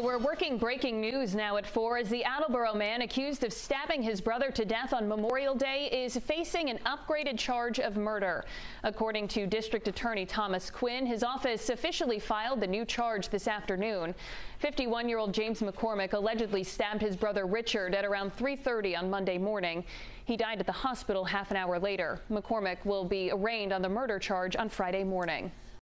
We're working breaking news now at 4 as the Attleboro man accused of stabbing his brother to death on Memorial Day is facing an upgraded charge of murder. According to District Attorney Thomas Quinn, his office officially filed the new charge this afternoon. 51-year-old James McCormick allegedly stabbed his brother Richard at around 3.30 on Monday morning. He died at the hospital half an hour later. McCormick will be arraigned on the murder charge on Friday morning.